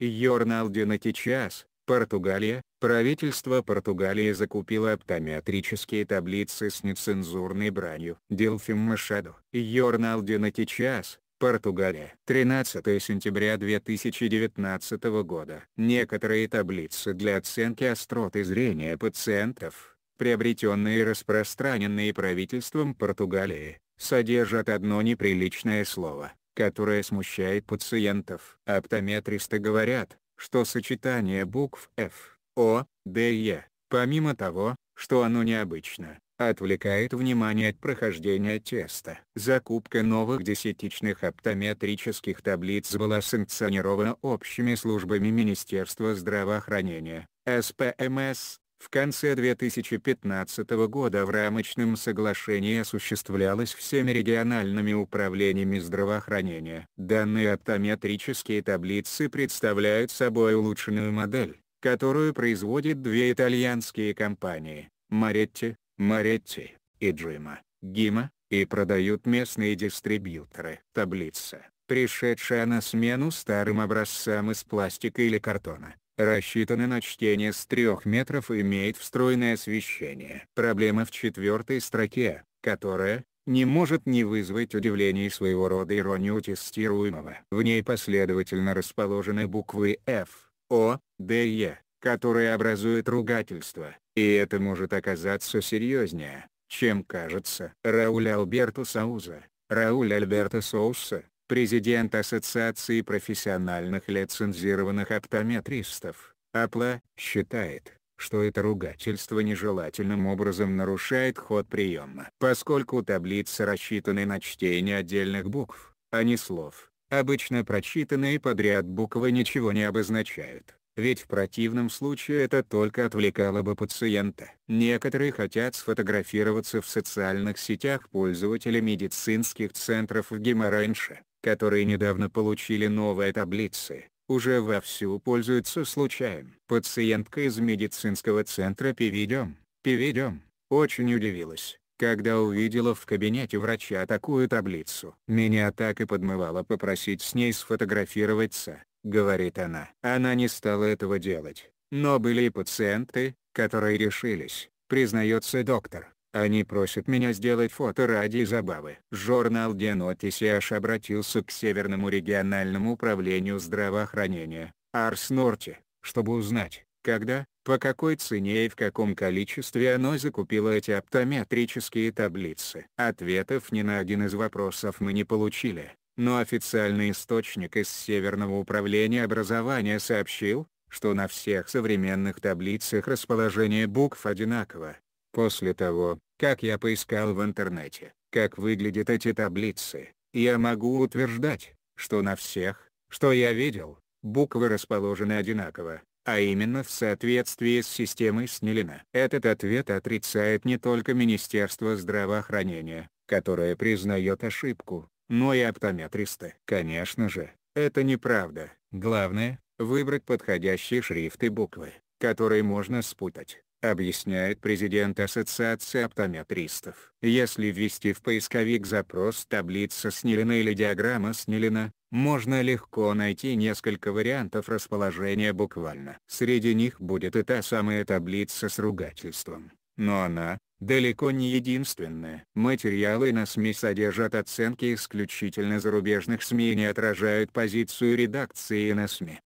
De Noticias, Португалия. Правительство Португалии закупило оптометрические таблицы с нецензурной бранью. Машаду. Jornal de Noticias, Португалия. 13 сентября 2019 года. Некоторые таблицы для оценки остроты зрения пациентов, приобретенные и распространенные правительством Португалии, содержат одно неприличное слово которая смущает пациентов. Оптометристы говорят, что сочетание букв F, O, D и E, помимо того, что оно необычно, отвлекает внимание от прохождения теста. Закупка новых десятичных оптометрических таблиц была санкционирована общими службами Министерства здравоохранения, СПМС, в конце 2015 года в рамочном соглашении осуществлялось всеми региональными управлениями здравоохранения. Данные оптометрические таблицы представляют собой улучшенную модель, которую производят две итальянские компании – Маретти, Маретти и Джима, Гима, и продают местные дистрибьюторы. Таблица, пришедшая на смену старым образцам из пластика или картона, рассчитаны на чтение с 3 метров и имеет встроенное освещение. Проблема в четвертой строке, которая, не может не вызвать удивления своего рода иронию тестируемого. В ней последовательно расположены буквы F, O, D и E, которые образуют ругательство, и это может оказаться серьезнее, чем кажется. Рауль Альберто Сауза, Рауль Альберто Соуса, президент Ассоциации профессиональных лицензированных оптометристов, АПЛА, считает, что это ругательство нежелательным образом нарушает ход приема. Поскольку таблицы рассчитаны на чтение отдельных букв, а не слов, обычно прочитанные подряд буквы ничего не обозначают ведь в противном случае это только отвлекало бы пациента. Некоторые хотят сфотографироваться в социальных сетях пользователя медицинских центров в Геморренше, которые недавно получили новые таблицы, уже вовсю пользуются случаем. Пациентка из медицинского центра Пивидем, Пивидем, очень удивилась, когда увидела в кабинете врача такую таблицу. Меня так и подмывало попросить с ней сфотографироваться, говорит она. Она не стала этого делать, но были и пациенты, которые решились, признается доктор. Они просят меня сделать фото ради забавы. Журнал Денотисиаш обратился к Северному региональному управлению здравоохранения, Арс Норте, чтобы узнать, когда, по какой цене и в каком количестве оно закупило эти оптометрические таблицы. Ответов ни на один из вопросов мы не получили, но официальный источник из Северного управления образования сообщил, что на всех современных таблицах расположение букв одинаково, После того, как я поискал в интернете, как выглядят эти таблицы, я могу утверждать, что на всех, что я видел, буквы расположены одинаково, а именно в соответствии с системой Снелина. Этот ответ отрицает не только Министерство здравоохранения, которое признает ошибку, но и оптометристы. Конечно же, это неправда. Главное, выбрать подходящие шрифты буквы, которые можно спутать объясняет президент Ассоциации оптометристов. Если ввести в поисковик запрос «таблица Снилина» или «диаграмма Снилина», можно легко найти несколько вариантов расположения буквально. Среди них будет и та самая таблица с ругательством. Но она, далеко не единственная. Материалы на СМИ содержат оценки исключительно зарубежных СМИ и не отражают позицию редакции на СМИ.